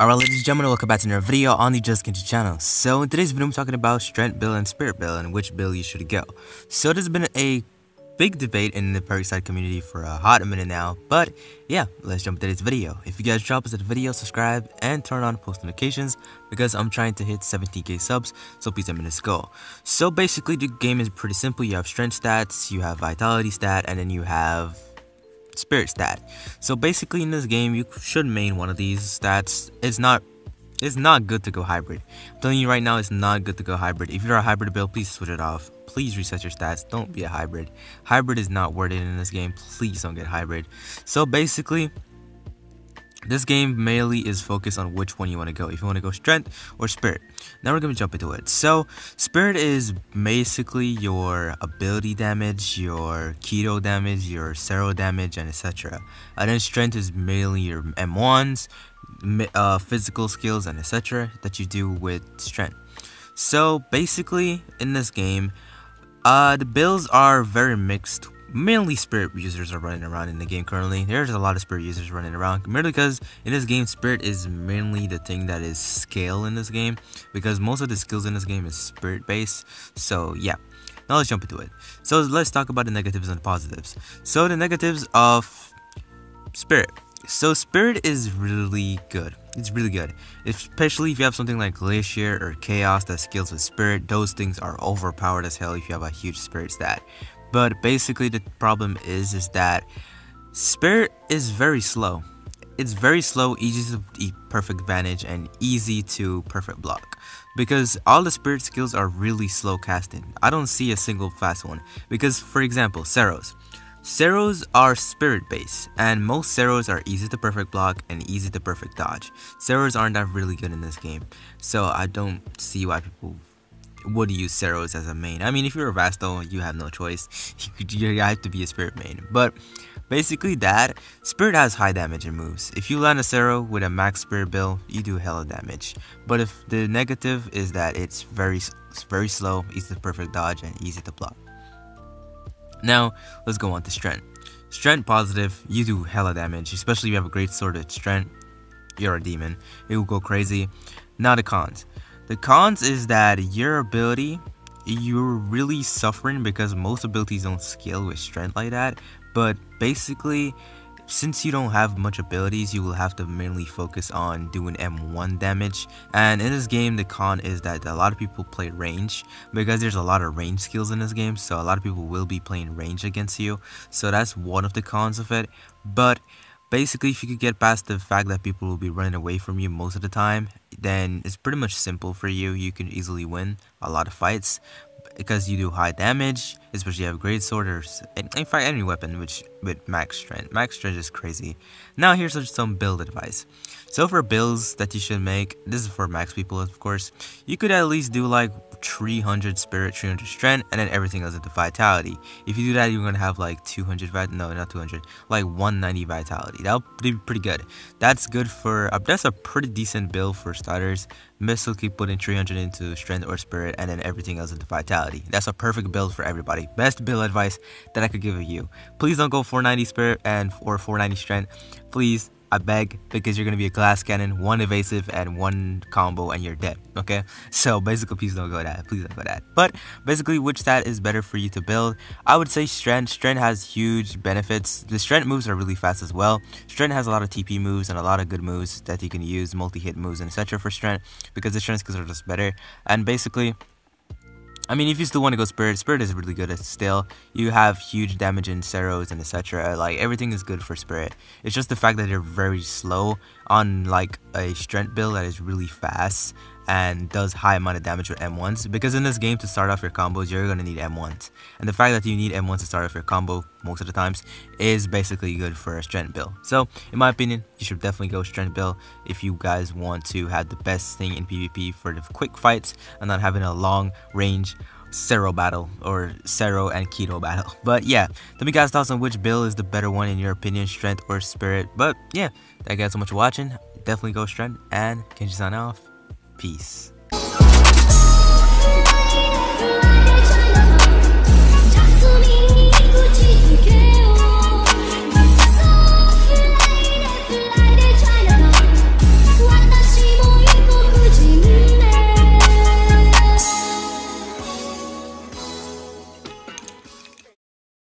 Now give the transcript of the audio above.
Alright ladies and gentlemen, welcome back to another video on the Just Kenshi channel. So in today's video I'm talking about Strength Build and Spirit Build and which build you should go. So there's been a big debate in the Peroxide community for a hot minute now, but yeah, let's jump into this video. If you guys drop us a video, subscribe, and turn on post notifications because I'm trying to hit 17k subs, so please help me this goal. So basically the game is pretty simple, you have strength stats, you have vitality stat, and then you have spirit stat. So basically in this game, you should main one of these stats. It's not it's not good to go hybrid. I'm telling you right now, it's not good to go hybrid. If you're a hybrid build, please switch it off. Please reset your stats. Don't be a hybrid. Hybrid is not it in this game. Please don't get hybrid. So basically, this game mainly is focused on which one you want to go. If you want to go strength or spirit. Now we're going to jump into it. So spirit is basically your ability damage, your Kido damage, your Cero damage, and etc. And then strength is mainly your M1s, uh, physical skills, and etc. that you do with strength. So basically in this game, uh, the builds are very mixed mainly spirit users are running around in the game currently. There's a lot of spirit users running around, merely because in this game, spirit is mainly the thing that is scale in this game, because most of the skills in this game is spirit based. So yeah, now let's jump into it. So let's talk about the negatives and the positives. So the negatives of spirit. So spirit is really good. It's really good, especially if you have something like Glacier or Chaos that scales with Spirit. Those things are overpowered as hell if you have a huge Spirit stat. But basically the problem is is that Spirit is very slow. It's very slow, easy to perfect vantage, and easy to perfect block. Because all the spirit skills are really slow casting. I don't see a single fast one. Because for example, Ceros. Ceros are spirit based, and most Ceros are easy to perfect block and easy to perfect dodge. Ceros aren't that really good in this game, so I don't see why people would use Ceros as a main. I mean, if you're a Vasto, you have no choice. You have to be a Spirit main. But basically that, Spirit has high damage and moves. If you land a Cero with a max Spirit build, you do hella damage. But if the negative is that it's very, it's very slow, easy to perfect dodge, and easy to block. Now, let's go on to Strength. Strength positive, you do hella damage, especially if you have a great sword at Strength. You're a demon. It will go crazy. Now the cons. The cons is that your ability, you're really suffering because most abilities don't scale with strength like that. But basically, since you don't have much abilities, you will have to mainly focus on doing M1 damage. And in this game, the con is that a lot of people play range because there's a lot of range skills in this game. So a lot of people will be playing range against you. So that's one of the cons of it. But basically if you could get past the fact that people will be running away from you most of the time then it's pretty much simple for you. You can easily win a lot of fights because you do high damage especially you have great sword or in fact any weapon which with max strength. Max strength is crazy. Now here's some build advice. So for builds that you should make this is for max people of course you could at least do like 300 spirit, 300 strength, and then everything else into vitality. If you do that, you're gonna have like 200 vit. No, not 200. Like 190 vitality. That'll be pretty good. That's good for. Uh, that's a pretty decent build for starters. Missile keep putting 300 into strength or spirit, and then everything else into vitality. That's a perfect build for everybody. Best build advice that I could give you. Please don't go 490 spirit and or 490 strength. Please I beg, because you're gonna be a glass cannon, one evasive, and one combo, and you're dead. Okay, so basically, please don't go that. Please don't go that. But basically, which stat is better for you to build? I would say strength. Strength has huge benefits. The strength moves are really fast as well. Strength has a lot of TP moves and a lot of good moves that you can use, multi-hit moves and etc. for strength because the strength skills are just better. And basically, I mean, if you still want to go Spirit, Spirit is really good still. You have huge damage in Ceros and etc. Like, everything is good for Spirit. It's just the fact that they're very slow on, like, a Strength build that is really fast and does high amount of damage with M1s because in this game to start off your combos you're gonna need M1s and the fact that you need M1s to start off your combo most of the times is basically good for a strength build so in my opinion you should definitely go strength build if you guys want to have the best thing in PvP for the quick fights and not having a long range Cero battle or Cero and Kido battle. But yeah, let me guys thoughts on which build is the better one in your opinion, strength or spirit. But yeah, thank you guys so much for watching. Definitely go strength and Kenshi sign off. Peace.